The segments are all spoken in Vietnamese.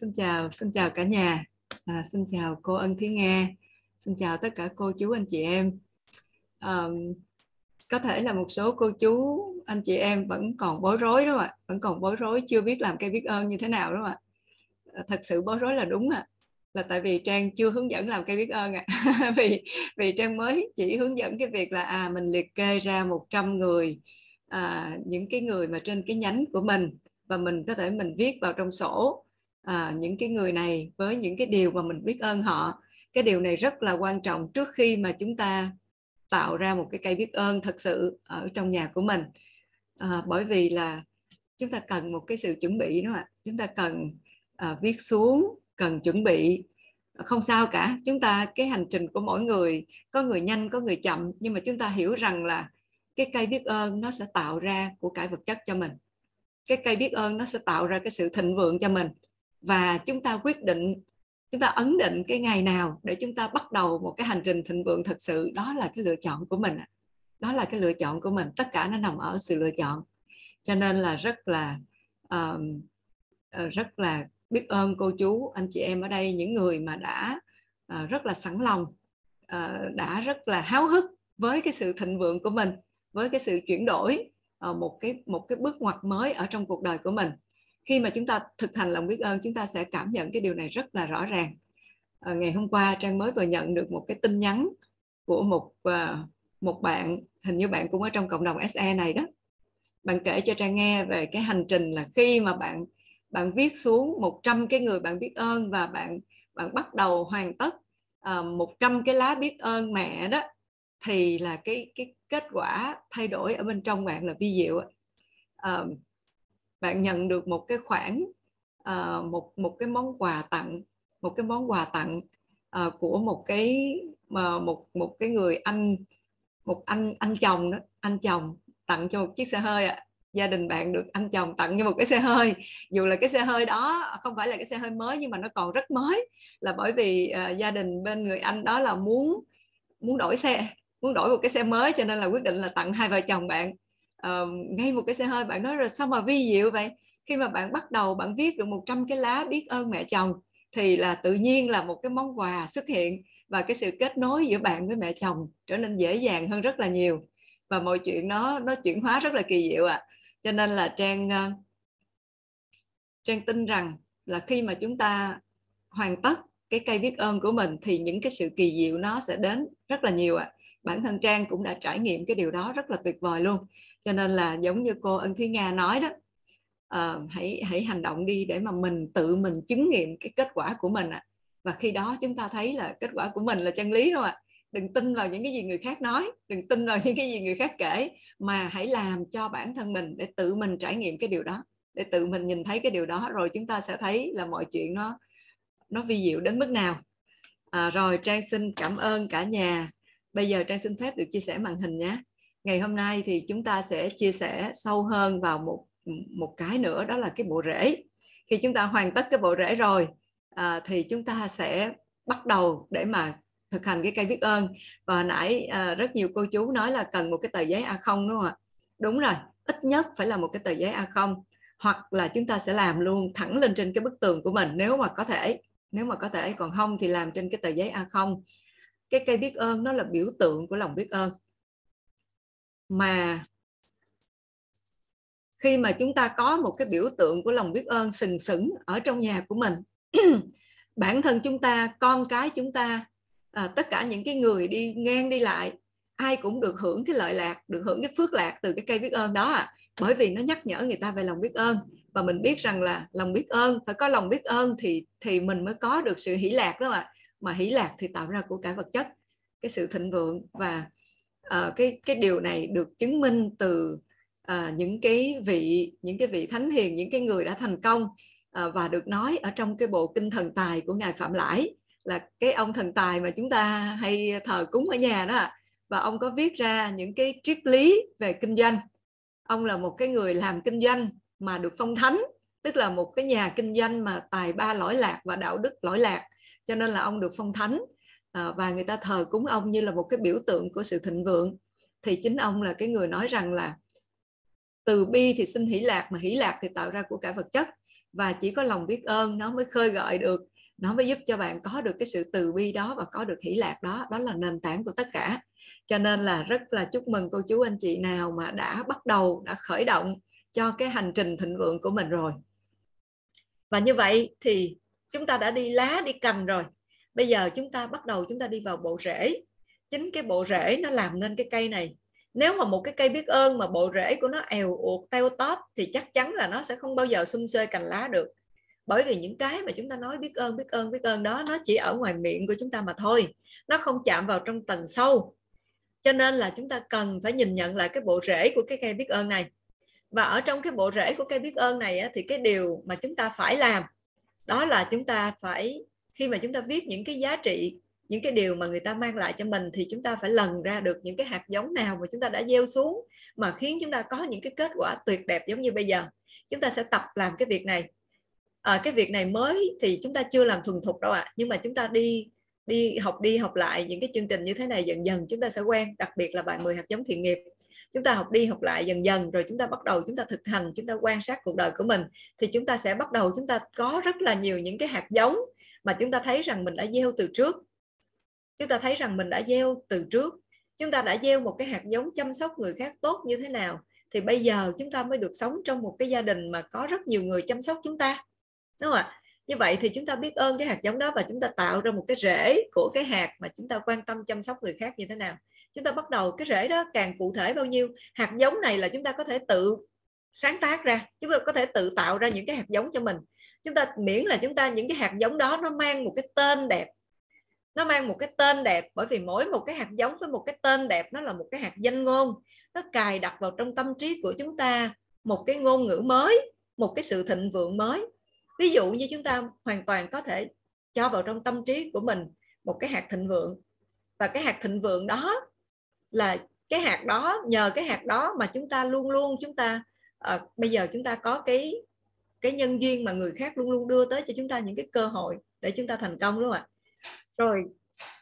Xin chào, xin chào cả nhà, à, xin chào cô Ân Thúy Nga, xin chào tất cả cô chú anh chị em. À, có thể là một số cô chú anh chị em vẫn còn bối rối đúng không ạ, vẫn còn bối rối chưa biết làm cây biết ơn như thế nào đúng không ạ. À, thật sự bối rối là đúng ạ. À. Là tại vì Trang chưa hướng dẫn làm cây biết ơn ạ. À. vì vì Trang mới chỉ hướng dẫn cái việc là à mình liệt kê ra 100 người à, những cái người mà trên cái nhánh của mình và mình có thể mình viết vào trong sổ à, những cái người này với những cái điều mà mình biết ơn họ. Cái điều này rất là quan trọng trước khi mà chúng ta tạo ra một cái cây biết ơn thật sự ở trong nhà của mình. À, bởi vì là chúng ta cần một cái sự chuẩn bị đó ạ. Chúng ta cần à, viết xuống cần chuẩn bị. Không sao cả. Chúng ta cái hành trình của mỗi người có người nhanh có người chậm nhưng mà chúng ta hiểu rằng là cái cây biết ơn nó sẽ tạo ra của cải vật chất cho mình. Cái cây biết ơn nó sẽ tạo ra cái sự thịnh vượng cho mình và chúng ta quyết định chúng ta ấn định cái ngày nào để chúng ta bắt đầu một cái hành trình thịnh vượng thật sự. Đó là cái lựa chọn của mình đó là cái lựa chọn của mình. Tất cả nó nằm ở sự lựa chọn. Cho nên là rất là uh, rất là biết ơn cô chú anh chị em ở đây những người mà đã uh, rất là sẵn lòng uh, đã rất là háo hức với cái sự thịnh vượng của mình với cái sự chuyển đổi uh, một cái một cái bước ngoặt mới ở trong cuộc đời của mình khi mà chúng ta thực hành lòng biết ơn chúng ta sẽ cảm nhận cái điều này rất là rõ ràng. À, ngày hôm qua trang mới vừa nhận được một cái tin nhắn của một uh, một bạn hình như bạn cũng ở trong cộng đồng SE này đó. Bạn kể cho trang nghe về cái hành trình là khi mà bạn bạn viết xuống 100 cái người bạn biết ơn và bạn bạn bắt đầu hoàn tất ờ, uh, 100 cái lá biết ơn mẹ đó thì là cái cái kết quả thay đổi ở bên trong bạn là vi diệu uh, bạn nhận được một cái khoản uh, một một cái món quà tặng một cái món quà tặng uh, của một cái mà một một cái người anh một anh anh chồng đó anh chồng tặng cho một chiếc xe hơi ạ à. gia đình bạn được anh chồng tặng cho một cái xe hơi dù là cái xe hơi đó không phải là cái xe hơi mới nhưng mà nó còn rất mới là bởi vì uh, gia đình bên người anh đó là muốn muốn đổi xe muốn đổi một cái xe mới cho nên là quyết định là tặng hai vợ chồng bạn uh, ngay một cái xe hơi bạn nói rồi sao mà vi diệu vậy? Khi mà bạn bắt đầu bạn viết được 100 cái lá biết ơn mẹ chồng thì là tự nhiên là một cái món quà xuất hiện và cái sự kết nối giữa bạn với mẹ chồng trở nên dễ dàng hơn rất là nhiều. Và mọi chuyện nó nó chuyển hóa rất là kỳ diệu ạ. À. cho nên là trang uh, trang tin rằng là khi mà chúng ta hoàn tất cái cây biết ơn của mình thì những cái sự kỳ diệu nó sẽ đến rất là nhiều ạ. à bản thân trang cũng đã trải nghiệm cái điều đó rất là tuyệt vời luôn cho nên là giống như cô ân thúy nga nói đó uh, hãy hãy hành động đi để mà mình tự mình chứng nghiệm cái kết quả của mình ạ à. và khi đó chúng ta thấy là kết quả của mình là chân lý đâu ạ à. đừng tin vào những cái gì người khác nói đừng tin vào những cái gì người khác kể mà hãy làm cho bản thân mình để tự mình trải nghiệm cái điều đó để tự mình nhìn thấy cái điều đó rồi chúng ta sẽ thấy là mọi chuyện nó nó vi diệu đến mức nào à, rồi trang xin cảm ơn cả nhà Bây giờ Trang xin phép được chia sẻ màn hình nhé. Ngày hôm nay thì chúng ta sẽ chia sẻ sâu hơn vào một một cái nữa đó là cái bộ rễ. Khi chúng ta hoàn tất cái bộ rễ rồi à, thì chúng ta sẽ bắt đầu để mà thực hành cái cây biết ơn. Và hồi nãy à, rất nhiều cô chú nói là cần một cái tờ giấy A0 đúng không ạ? Đúng rồi, ít nhất phải là một cái tờ giấy A0 hoặc là chúng ta sẽ làm luôn thẳng lên trên cái bức tường của mình nếu mà có thể nếu mà có thể còn không thì làm trên cái tờ giấy A0 cái cây biết ơn nó là biểu tượng của lòng biết ơn. Mà khi mà chúng ta có một cái biểu tượng của lòng biết ơn sừng sững ở trong nhà của mình bản thân chúng ta con cái chúng ta à, tất cả những cái người đi ngang đi lại ai cũng được hưởng cái lợi lạc được hưởng cái phước lạc từ cái cây biết ơn đó à. Bởi vì nó nhắc nhở người ta về lòng biết ơn. Và mình biết rằng là lòng biết ơn phải có lòng biết ơn thì thì mình mới có được sự hỷ lạc đó ạ. à mà hỷ lạc thì tạo ra của cải vật chất. Cái sự thịnh vượng và uh, cái cái điều này được chứng minh từ uh, những cái vị những cái vị thánh hiền những cái người đã thành công uh, và được nói ở trong cái bộ kinh thần tài của ngài phạm lãi là cái ông thần tài mà chúng ta hay thờ cúng ở nhà đó và ông có viết ra những cái triết lý về kinh doanh. Ông là một cái người làm kinh doanh mà được phong thánh tức là một cái nhà kinh doanh mà tài ba lỗi lạc và đạo đức lỗi lạc cho nên là ông được phong thánh. À, và người ta thờ cúng ông như là một cái biểu tượng của sự thịnh vượng. Thì chính ông là cái người nói rằng là từ bi thì sinh hỷ lạc, mà hỷ lạc thì tạo ra của cả vật chất. Và chỉ có lòng biết ơn nó mới khơi gợi được, nó mới giúp cho bạn có được cái sự từ bi đó và có được hỷ lạc đó. Đó là nền tảng của tất cả. Cho nên là rất là chúc mừng cô chú anh chị nào mà đã bắt đầu, đã khởi động cho cái hành trình thịnh vượng của mình rồi. Và như vậy thì chúng ta đã đi lá, đi cành rồi. Bây giờ chúng ta bắt đầu chúng ta đi vào bộ rễ. Chính cái bộ rễ nó làm nên cái cây này. Nếu mà một cái cây biết ơn mà bộ rễ của nó èo uột, teo tóp thì chắc chắn là nó sẽ không bao giờ xung xuê cành lá được. Bởi vì những cái mà chúng ta nói biết ơn biết ơn biết ơn đó, nó chỉ ở ngoài miệng của chúng ta mà thôi. Nó không chạm vào trong tầng sâu. Cho nên là chúng ta cần phải nhìn nhận lại cái bộ rễ của cái cây biết ơn này. Và ở trong cái bộ rễ của cây biết ơn này thì cái điều mà chúng ta phải làm đó là chúng ta phải khi mà chúng ta viết những cái giá trị những cái điều mà người ta mang lại cho mình thì chúng ta phải lần ra được những cái hạt giống nào mà chúng ta đã gieo xuống mà khiến chúng ta có những cái kết quả tuyệt đẹp giống như bây giờ. Chúng ta sẽ tập làm cái việc này. À, cái việc này mới thì chúng ta chưa làm thuần thục đâu ạ. À. nhưng mà chúng ta đi đi học đi học lại những cái chương trình như thế này dần dần chúng ta sẽ quen đặc biệt là bài 10 hạt giống thiện nghiệp chúng ta học đi học lại dần dần rồi chúng ta bắt đầu chúng ta thực hành chúng ta quan sát cuộc đời của mình thì chúng ta sẽ bắt đầu chúng ta có rất là nhiều những cái hạt giống mà chúng ta thấy rằng mình đã gieo từ trước chúng ta thấy rằng mình đã gieo từ trước chúng ta đã gieo một cái hạt giống chăm sóc người khác tốt như thế nào thì bây giờ chúng ta mới được sống trong một cái gia đình mà có rất nhiều người chăm sóc chúng ta đúng không ạ như vậy thì chúng ta biết ơn cái hạt giống đó và chúng ta tạo ra một cái rễ của cái hạt mà chúng ta quan tâm chăm sóc người khác như thế nào chúng ta bắt đầu cái rễ đó, càng cụ thể bao nhiêu, hạt giống này là chúng ta có thể tự sáng tác ra, chúng ta có thể tự tạo ra những cái hạt giống cho mình. Chúng ta, miễn là chúng ta, những cái hạt giống đó nó mang một cái tên đẹp, nó mang một cái tên đẹp, bởi vì mỗi một cái hạt giống với một cái tên đẹp nó là một cái hạt danh ngôn, nó cài đặt vào trong tâm trí của chúng ta một cái ngôn ngữ mới, một cái sự thịnh vượng mới. Ví dụ như chúng ta hoàn toàn có thể cho vào trong tâm trí của mình một cái hạt thịnh vượng, và cái hạt thịnh vượng đó là cái hạt đó nhờ cái hạt đó mà chúng ta luôn luôn chúng ta à, bây giờ chúng ta có cái cái nhân duyên mà người khác luôn luôn đưa tới cho chúng ta những cái cơ hội để chúng ta thành công đúng không ạ? Rồi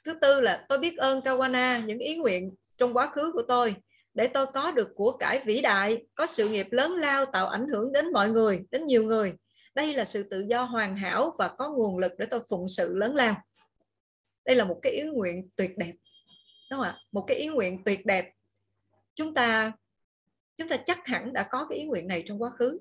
thứ tư là tôi biết ơn Kawana những ý nguyện trong quá khứ của tôi để tôi có được của cải vĩ đại có sự nghiệp lớn lao tạo ảnh hưởng đến mọi người đến nhiều người. Đây là sự tự do hoàn hảo và có nguồn lực để tôi phụng sự lớn lao. Đây là một cái ý nguyện tuyệt đẹp đúng không ạ? Một cái ý nguyện tuyệt đẹp. Chúng ta chúng ta chắc hẳn đã có cái ý nguyện này trong quá khứ.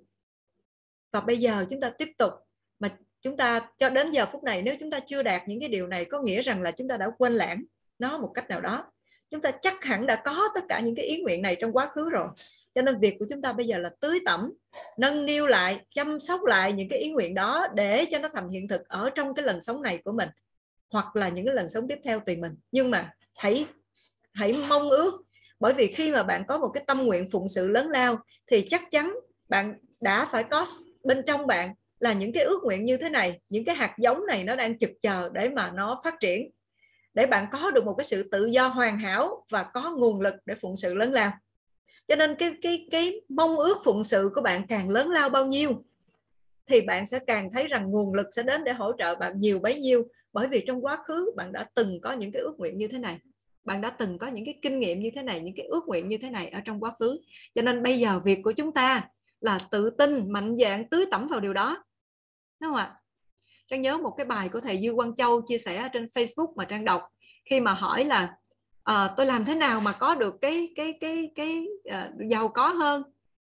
Và bây giờ chúng ta tiếp tục mà chúng ta, cho đến giờ phút này, nếu chúng ta chưa đạt những cái điều này, có nghĩa rằng là chúng ta đã quên lãng nó một cách nào đó. Chúng ta chắc hẳn đã có tất cả những cái ý nguyện này trong quá khứ rồi. Cho nên việc của chúng ta bây giờ là tưới tẩm, nâng niu lại, chăm sóc lại những cái ý nguyện đó để cho nó thành hiện thực ở trong cái lần sống này của mình hoặc là những cái lần sống tiếp theo tùy mình. Nhưng mà hãy hãy mong ước. Bởi vì khi mà bạn có một cái tâm nguyện phụng sự lớn lao, thì chắc chắn bạn đã phải có bên trong bạn là những cái ước nguyện như thế này, những cái hạt giống này nó đang trực chờ để mà nó phát triển, để bạn có được một cái sự tự do hoàn hảo và có nguồn lực để phụng sự lớn lao. Cho nên cái cái cái mong ước phụng sự của bạn càng lớn lao bao nhiêu, thì bạn sẽ càng thấy rằng nguồn lực sẽ đến để hỗ trợ bạn nhiều bấy nhiêu bởi vì trong quá khứ bạn đã từng có những cái ước nguyện như thế này. Bạn đã từng có những cái kinh nghiệm như thế này những cái ước nguyện như thế này ở trong quá khứ. Cho nên bây giờ việc của chúng ta là tự tin mạnh dạn tưới tẩm vào điều đó. Đúng không ạ? Trang nhớ một cái bài của thầy dư quang châu chia sẻ trên facebook mà trang đọc khi mà hỏi là à, tôi làm thế nào mà có được cái cái cái cái uh, giàu có hơn?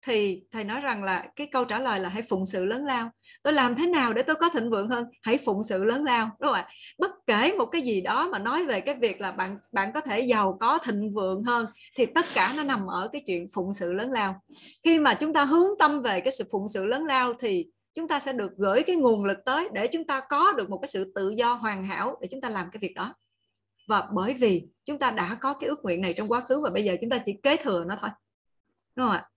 Thì thầy nói rằng là cái câu trả lời là hãy phụng sự lớn lao. Tôi làm thế nào để tôi có thịnh vượng hơn? Hãy phụng sự lớn lao, đúng không ạ? Bất kể một cái gì đó mà nói về cái việc là bạn bạn có thể giàu có, thịnh vượng hơn thì tất cả nó nằm ở cái chuyện phụng sự lớn lao. Khi mà chúng ta hướng tâm về cái sự phụng sự lớn lao thì chúng ta sẽ được gửi cái nguồn lực tới để chúng ta có được một cái sự tự do hoàn hảo để chúng ta làm cái việc đó. Và bởi vì chúng ta đã có cái ước nguyện này trong quá khứ và bây giờ chúng ta chỉ kế thừa nó thôi, đúng không ạ?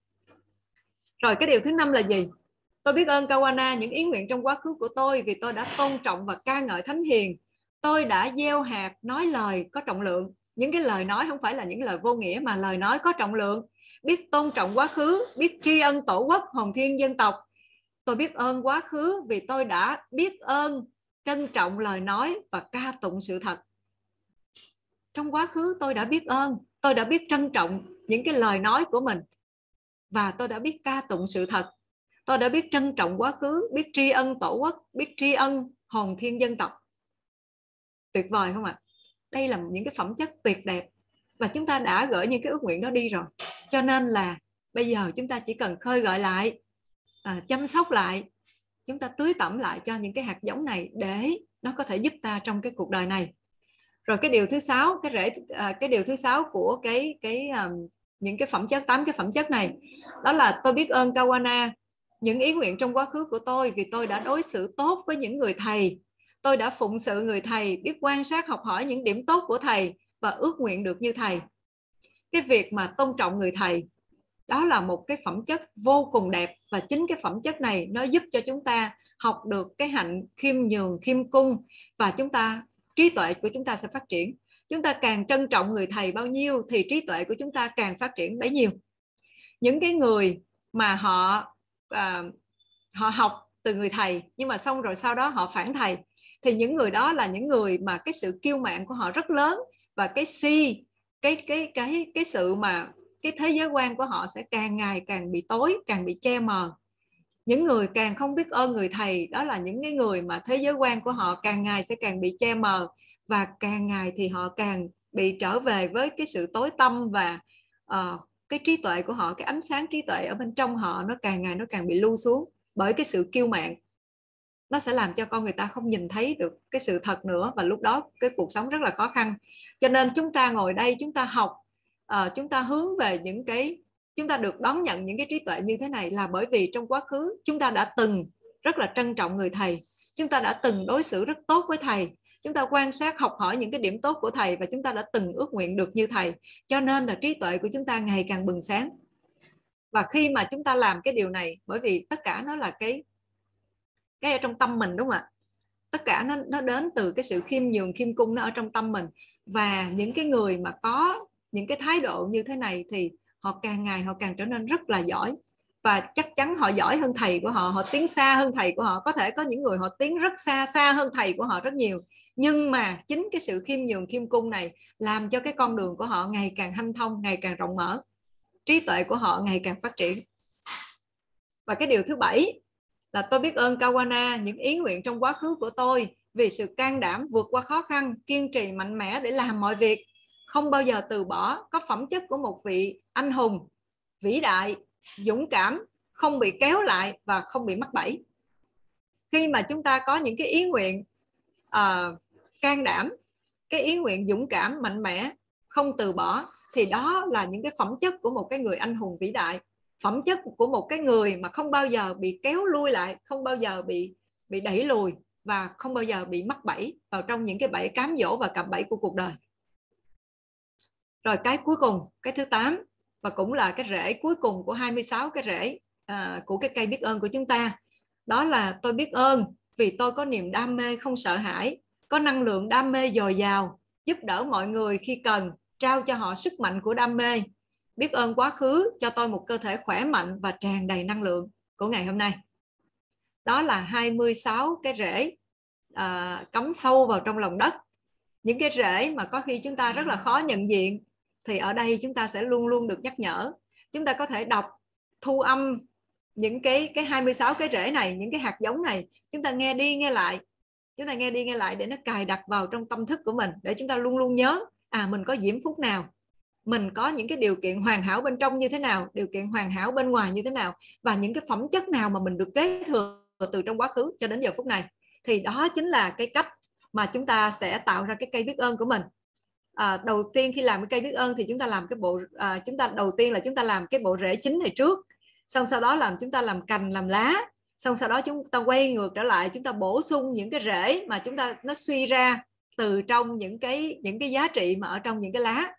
Rồi cái điều thứ năm là gì? Tôi biết ơn Kawana những ý nguyện trong quá khứ của tôi vì tôi đã tôn trọng và ca ngợi thánh hiền. Tôi đã gieo hạt, nói lời, có trọng lượng. Những cái lời nói không phải là những lời vô nghĩa, mà lời nói có trọng lượng. Biết tôn trọng quá khứ, biết tri ân tổ quốc, hồn thiên dân tộc. Tôi biết ơn quá khứ vì tôi đã biết ơn, trân trọng lời nói và ca tụng sự thật. Trong quá khứ tôi đã biết ơn, tôi đã biết trân trọng những cái lời nói của mình và tôi đã biết ca tụng sự thật. Tôi đã biết trân trọng quá khứ biết tri ân tổ quốc biết tri ân hồn thiên dân tộc. Tuyệt vời không ạ? Đây là những cái phẩm chất tuyệt đẹp. Và chúng ta đã gửi những cái ước nguyện đó đi rồi. Cho nên là bây giờ chúng ta chỉ cần khơi gọi lại à, chăm sóc lại. Chúng ta tưới tẩm lại cho những cái hạt giống này để nó có thể giúp ta trong cái cuộc đời này. Rồi cái điều thứ sáu cái rễ à, cái điều thứ sáu của cái cái um, những cái phẩm chất, tám cái phẩm chất này. Đó là tôi biết ơn Kawana, những ý nguyện trong quá khứ của tôi vì tôi đã đối xử tốt với những người thầy. Tôi đã phụng sự người thầy, biết quan sát, học hỏi những điểm tốt của thầy và ước nguyện được như thầy. Cái việc mà tôn trọng người thầy, đó là một cái phẩm chất vô cùng đẹp và chính cái phẩm chất này nó giúp cho chúng ta học được cái hạnh khiêm nhường, khiêm cung và chúng ta, trí tuệ của chúng ta sẽ phát triển chúng ta càng trân trọng người thầy bao nhiêu thì trí tuệ của chúng ta càng phát triển bấy nhiêu. Những cái người mà họ à, họ học từ người thầy nhưng mà xong rồi sau đó họ phản thầy thì những người đó là những người mà cái sự kiêu mạn của họ rất lớn và cái si cái cái cái cái sự mà cái thế giới quan của họ sẽ càng ngày càng bị tối càng bị che mờ. Những người càng không biết ơn người thầy đó là những cái người mà thế giới quan của họ càng ngày sẽ càng bị che mờ và càng ngày thì họ càng bị trở về với cái sự tối tâm và uh, cái trí tuệ của họ cái ánh sáng trí tuệ ở bên trong họ nó càng ngày nó càng bị lưu xuống bởi cái sự kiêu mạn. Nó sẽ làm cho con người ta không nhìn thấy được cái sự thật nữa và lúc đó cái cuộc sống rất là khó khăn. Cho nên chúng ta ngồi đây chúng ta học uh, chúng ta hướng về những cái chúng ta được đón nhận những cái trí tuệ như thế này là bởi vì trong quá khứ chúng ta đã từng rất là trân trọng người thầy chúng ta đã từng đối xử rất tốt với thầy chúng ta quan sát, học hỏi những cái điểm tốt của thầy và chúng ta đã từng ước nguyện được như thầy. Cho nên là trí tuệ của chúng ta ngày càng bừng sáng. Và khi mà chúng ta làm cái điều này, bởi vì tất cả nó là cái cái ở trong tâm mình, đúng không ạ? Tất cả nó nó đến từ cái sự khiêm nhường, khiêm cung nó ở trong tâm mình. Và những cái người mà có những cái thái độ như thế này thì họ càng ngày họ càng trở nên rất là giỏi. Và chắc chắn họ giỏi hơn thầy của họ họ tiến xa hơn thầy của họ. Có thể có những người họ tiến rất xa xa hơn thầy của họ rất nhiều nhưng mà chính cái sự khiêm nhường, khiêm cung này làm cho cái con đường của họ ngày càng hanh thông, ngày càng rộng mở, trí tuệ của họ ngày càng phát triển. Và cái điều thứ bảy là tôi biết ơn Kawana, những ý nguyện trong quá khứ của tôi vì sự can đảm vượt qua khó khăn, kiên trì mạnh mẽ để làm mọi việc. Không bao giờ từ bỏ, có phẩm chất của một vị anh hùng, vĩ đại, dũng cảm, không bị kéo lại và không bị mắc bẫy. Khi mà chúng ta có những cái ý nguyện uh, can đảm cái ý nguyện dũng cảm mạnh mẽ không từ bỏ thì đó là những cái phẩm chất của một cái người anh hùng vĩ đại. Phẩm chất của một cái người mà không bao giờ bị kéo lui lại không bao giờ bị bị đẩy lùi và không bao giờ bị mắc bẫy vào trong những cái bẫy cám dỗ và cạm bẫy của cuộc đời. Rồi cái cuối cùng cái thứ 8 và cũng là cái rễ cuối cùng của 26 cái rễ à, của cái cây biết ơn của chúng ta. Đó là tôi biết ơn vì tôi có niềm đam mê không sợ hãi có năng lượng đam mê dồi dào giúp đỡ mọi người khi cần trao cho họ sức mạnh của đam mê. Biết ơn quá khứ cho tôi một cơ thể khỏe mạnh và tràn đầy năng lượng của ngày hôm nay. Đó là 26 cái rễ à, cắm sâu vào trong lòng đất. Những cái rễ mà có khi chúng ta rất là khó nhận diện thì ở đây chúng ta sẽ luôn luôn được nhắc nhở. Chúng ta có thể đọc thu âm những cái cái 26 cái rễ này những cái hạt giống này chúng ta nghe đi nghe lại chúng ta nghe đi nghe lại để nó cài đặt vào trong tâm thức của mình để chúng ta luôn luôn nhớ à mình có diễm phúc nào mình có những cái điều kiện hoàn hảo bên trong như thế nào điều kiện hoàn hảo bên ngoài như thế nào và những cái phẩm chất nào mà mình được kế thừa từ trong quá khứ cho đến giờ phút này. Thì đó chính là cái cách mà chúng ta sẽ tạo ra cái cây biết ơn của mình. À, đầu tiên khi làm cái cây biết ơn thì chúng ta làm cái bộ à, chúng ta đầu tiên là chúng ta làm cái bộ rễ chính này trước xong sau đó làm chúng ta làm cành làm lá. Xong sau đó chúng ta quay ngược trở lại chúng ta bổ sung những cái rễ mà chúng ta nó suy ra từ trong những cái những cái giá trị mà ở trong những cái lá.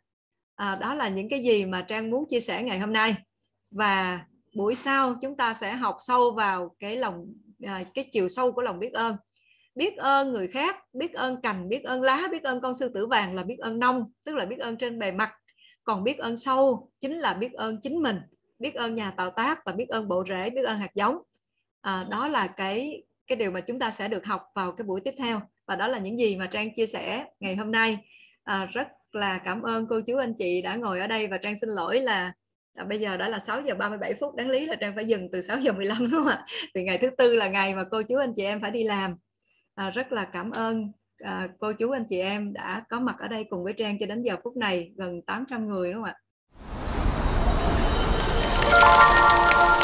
À, đó là những cái gì mà trang muốn chia sẻ ngày hôm nay. Và buổi sau chúng ta sẽ học sâu vào cái lòng à, cái chiều sâu của lòng biết ơn. Biết ơn người khác biết ơn cành biết ơn lá biết ơn con sư tử vàng là biết ơn nông tức là biết ơn trên bề mặt. Còn biết ơn sâu chính là biết ơn chính mình biết ơn nhà tạo tác và biết ơn bộ rễ biết ơn hạt giống. À, đó là cái cái điều mà chúng ta sẽ được học vào cái buổi tiếp theo. Và đó là những gì mà trang chia sẻ ngày hôm nay. À, rất là cảm ơn cô chú anh chị đã ngồi ở đây. Và trang xin lỗi là à, bây giờ đã là 6 giờ 37 phút. Đáng lý là Trang phải dừng từ 6 giờ 15 đúng không ạ? Vì ngày thứ tư là ngày mà cô chú anh chị em phải đi làm. À, rất là cảm ơn à, cô chú anh chị em đã có mặt ở đây cùng với Trang cho đến giờ phút này gần 800 người đúng không ạ? Thank you.